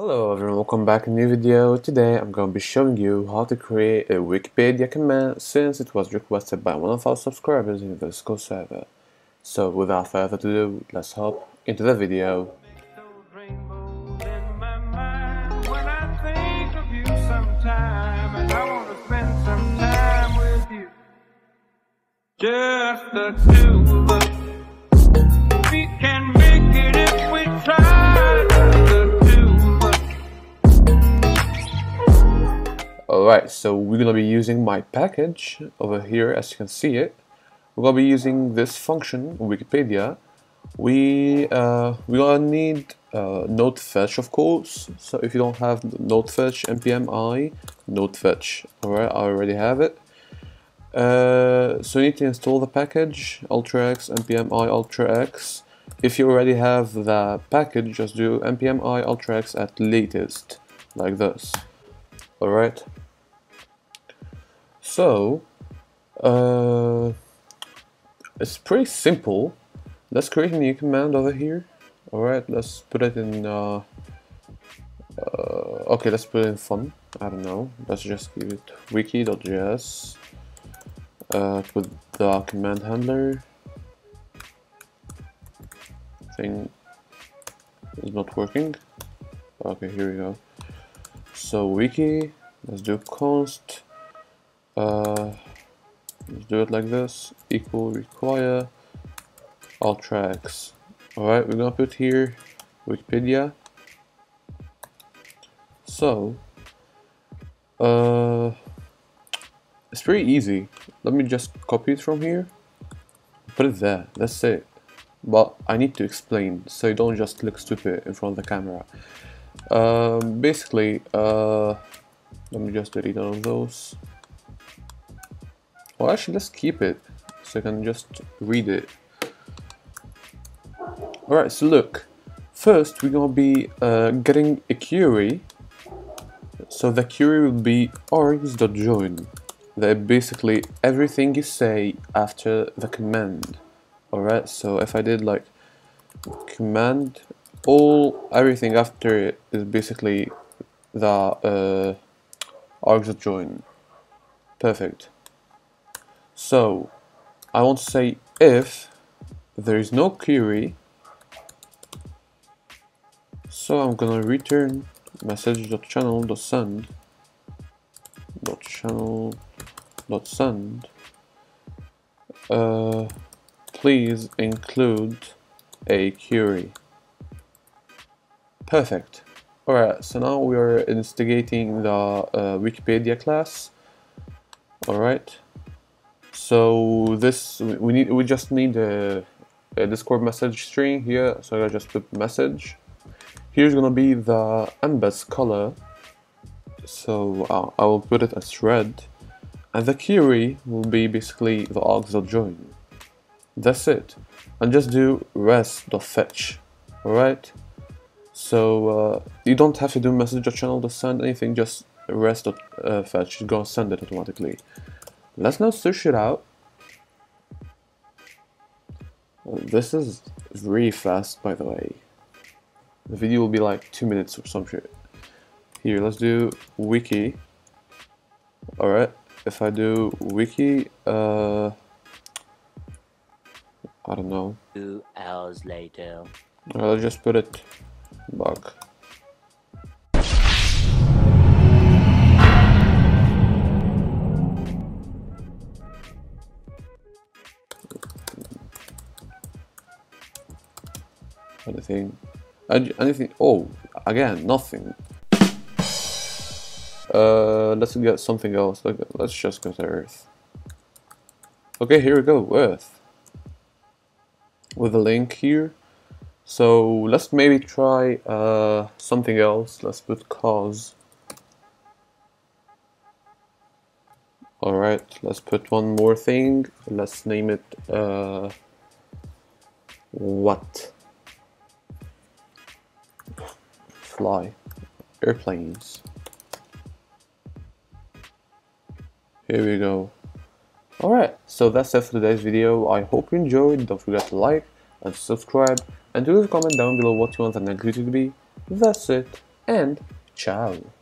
Hello everyone, welcome back in a new video. Today I'm going to be showing you how to create a Wikipedia command since it was requested by one of our subscribers in the Discord server. So without further ado, let's hop into the video. Just the two Alright, so we're gonna be using my package over here as you can see it. We're gonna be using this function Wikipedia. We uh, we're gonna need uh, node fetch of course. So if you don't have node fetch npm i node fetch, alright, I already have it. Uh, so you need to install the package ultrax npm i ultrax. If you already have the package, just do npm i ultrax at latest, like this. Alright. So, uh, it's pretty simple. Let's create a new command over here. Alright, let's put it in, uh, uh, okay, let's put it in fun. I don't know. Let's just give it wiki.js uh, with the command handler thing is not working. Okay, here we go. So wiki, let's do const. Uh, let's do it like this. Equal require ultrax. All right, we're gonna put here Wikipedia. So, uh, it's pretty easy. Let me just copy it from here. Put it there. That's it. But I need to explain so you don't just look stupid in front of the camera. Um, basically, uh, let me just delete all of those. Well, actually, let's keep it so I can just read it. Alright, so look. First, we're gonna be uh, getting a query. So the query will be args.join. That basically everything you say after the command. Alright, so if I did like command, all everything after it is basically the uh, args.join. Perfect. So I want to say if there is no query, so I'm gonna return message.channel.send dot channel dot send. Uh, please include a query. Perfect. Alright so now we are instigating the uh, Wikipedia class. Alright so this we need we just need a, a discord message string here. So I just put message. Here's gonna be the embed color. So uh, I will put it as red. And the query will be basically the args.join that's it. And just do res.fetch alright? So uh, you don't have to do message or channel to send anything just res.fetch uh, it's gonna send it automatically let's now search it out. This is really fast by the way. The video will be like two minutes or some shit. Here let's do wiki. Alright if I do wiki uh I don't know. Two hours later. I'll just put it back anything anything oh again nothing uh, let's get something else. Let's just go to Earth. Okay, here we go, Earth. With a link here. So let's maybe try uh, something else. Let's put cause. Alright, let's put one more thing. Let's name it uh, what? Fly. Airplanes. Here we go. Alright, so that's it for today's video. I hope you enjoyed. Don't forget to like and subscribe and to leave a comment down below what you want the next video to be. That's it. and ciao.